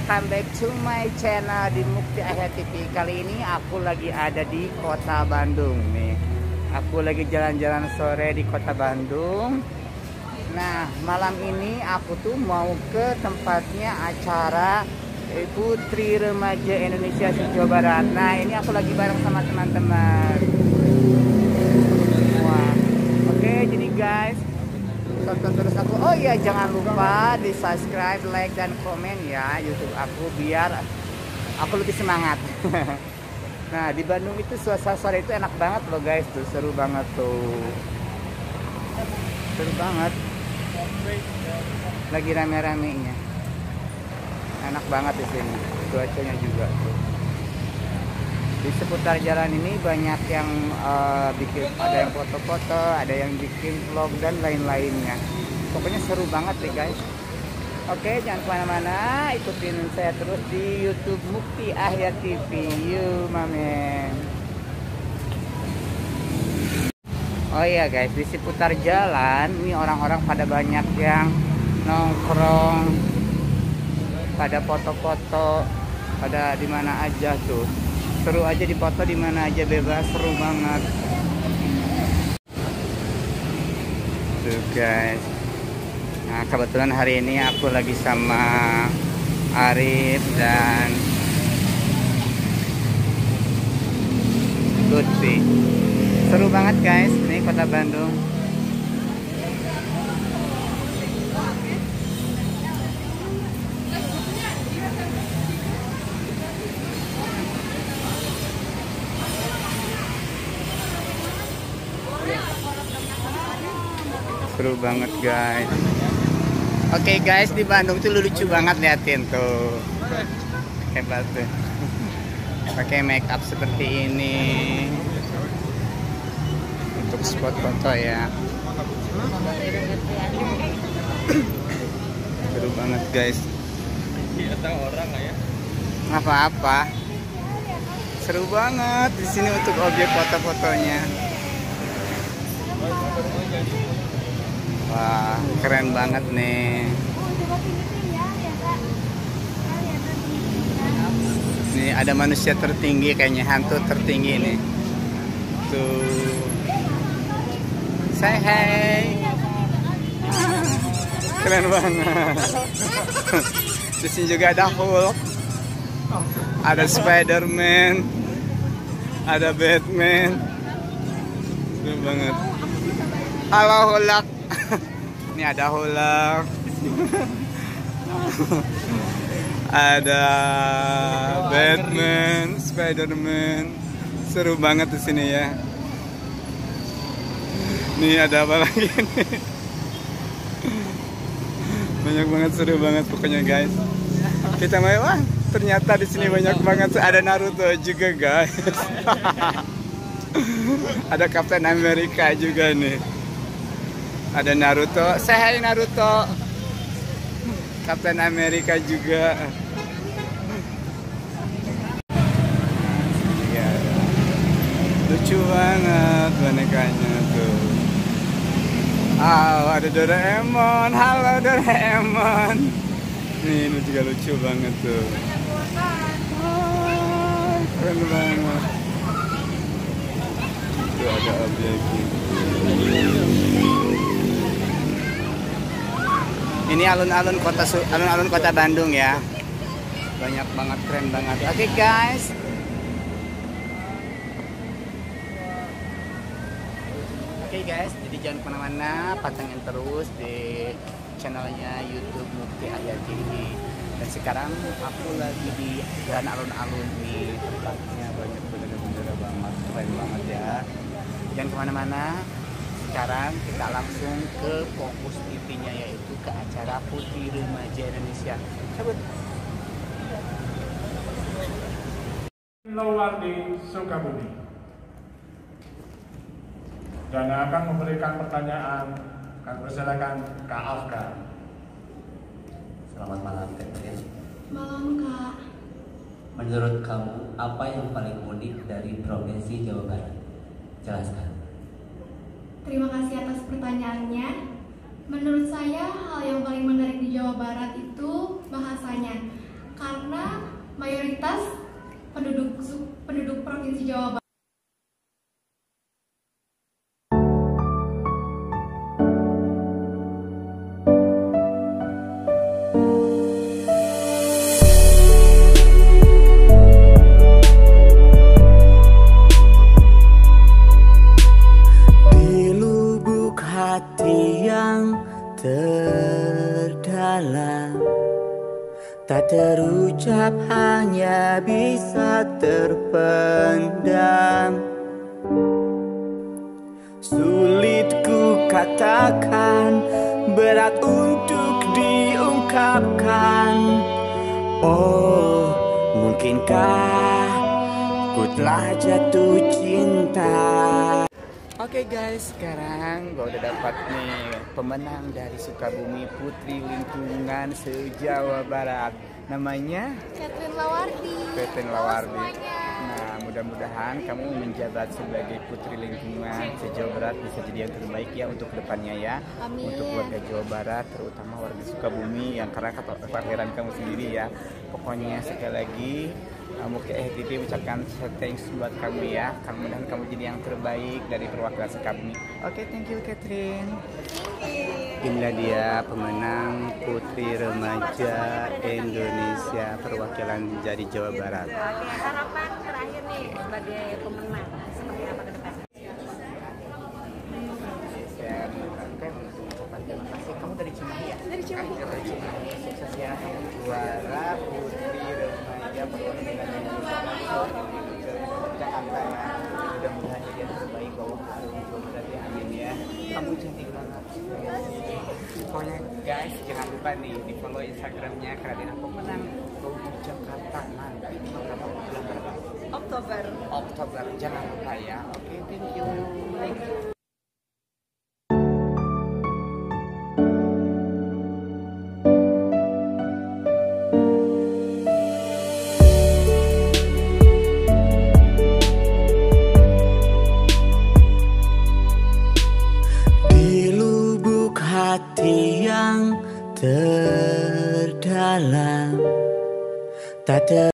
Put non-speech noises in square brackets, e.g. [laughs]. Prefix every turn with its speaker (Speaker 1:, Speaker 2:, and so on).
Speaker 1: welcome back to my channel. Di Mukti Akhir TV Kali ini aku lagi ada di kota Bandung nih. Aku lagi jalan-jalan sore di kota Bandung. Nah malam ini aku tuh mau ke tempatnya acara Putri Remaja Indonesia Jawa Barat. Nah ini aku lagi bareng sama teman-teman. Wah Oke jadi guys tonton terus aku oh iya jangan lupa di subscribe like dan komen ya YouTube aku biar aku lebih semangat. [laughs] Nah di Bandung itu suasana sore itu enak banget loh guys tuh. Seru banget tuh. Seru banget. Lagi rame-ramenya. Enak banget di sini cuacanya juga tuh di seputar jalan ini banyak yang uh, bikin ada yang foto-foto ada yang bikin vlog dan lain-lainnya. Pokoknya seru banget deh guys. Oke jangan ke mana-mana. Ikutin saya terus di YouTube Mukti Ahyar TV you mamen oh iya guys di seputar jalan ini orang-orang pada banyak yang nongkrong pada foto-foto pada di mana aja tuh seru aja di foto di mana aja bebas. Seru banget. Tuh guys. Nah kebetulan hari ini aku lagi sama Arif dan Lutfi. Seru banget guys ini kota Bandung seru banget guys. Oke okay, guys di Bandung tuh lucu banget liatin tuh. Hebat tuh. Pakai make up seperti ini. Untuk spot foto ya. Seru banget guys.
Speaker 2: Orang
Speaker 1: apa-apa. Seru banget di sini untuk objek foto-fotonya Wah, keren banget nih. Ini ada manusia tertinggi kayaknya hantu tertinggi nih. Tuh. Say hey. Keren banget. Di sini juga ada Hulk. Ada Spider-Man. Ada Batman. Keren banget. Halo Hulk [laughs] ini ada Hulk [laughs] ada Batman Spiderman. Seru banget di sini ya. Nih ada apa lagi [laughs] nih? Banyak banget seru banget pokoknya guys. Kita mau wah ternyata di sini banyak banget. Ada Naruto juga guys. Ada Captain America juga nih ada Naruto. Saya Naruto. Captain America juga. Ya. lucu banget bonekanya tuh. Oh, ada Doraemon. Halo Doraemon. Nih ini juga lucu banget tuh. Oh, keren banget. Itu ada objek ini alun-alun kota alun-alun kota Bandung ya. Banyak banget keren banget. Oke okay, guys. Oke okay, guys. Jadi jangan ke mana-mana pantengin terus di channelnya YouTube Mukti Ayah TV dan sekarang aku lagi di jalan alun-alun nih tempatnya. Banyak bener-bener banget keren banget ya. Jangan ke mana-mana sekarang kita langsung ke fokus TV-nya yaitu ke acara Putri Remaja Indonesia. Cabut.
Speaker 3: Lowardi Sukabumi dan akan memberikan pertanyaan akan persilakan Kak Afka.
Speaker 4: Selamat malam Catherine.
Speaker 5: Malam Kak.
Speaker 4: Menurut kamu apa yang paling unik dari provinsi Jawa Barat? Jelaskan.
Speaker 5: Terima kasih atas pertanyaannya. Menurut saya hal yang paling menarik di Jawa Barat itu bahasanya. karena mayoritas penduduk penduduk provinsi Jawa Barat
Speaker 1: Tak terucap hanya bisa terpendam. Sulit ku katakan Berat untuk diungkapkan. Oh mungkinkah ku telah jatuh cinta Oke guys, sekarang gue udah dapat nih pemenang dari Sukabumi Putri Lingkungan se-Jawa Barat. Namanya
Speaker 5: Catherine Lawardi
Speaker 1: Peten Lawardi. Nah, mudah-mudahan kamu menjabat sebagai Putri Lingkungan se-Jawa Barat bisa jadi yang terbaik ya untuk ke depannya ya.
Speaker 5: Amin.
Speaker 1: Untuk warga Jawa Barat, terutama warga Sukabumi yang karena kata kelahiran kamu sendiri ya. Pokoknya sekali lagi kamu ke FTV ucapkan thanks buat kamu ya. Kamu mudahan kamu jadi yang terbaik dari perwakilan Sukabumi. Oke, thank you Catherine. Inilah dia pemenang Putri Remaja Indonesia perwakilan dari Jawa Barat.
Speaker 6: Harapan terakhir nih sebagai pemenang seperti apa ke depan?
Speaker 1: Terima kasih. Kamu dari Cimahi ya? Dari Cimahi. Sukses ya. Juara Putri Remaja perwakilan Indonesia Jakarta ya. Mudah-mudahan jadi yang terbaik Jawa Barat ya. Amin ya. Kamu cantik banget. Pokoknya guys jangan lupa nih di follow Instagramnya karena aku menang Go to Jakarta nanti bulan berapa?
Speaker 6: Oktober.
Speaker 1: Oktober jangan lupa ya. Oke, thank you. Thank you. Yeah.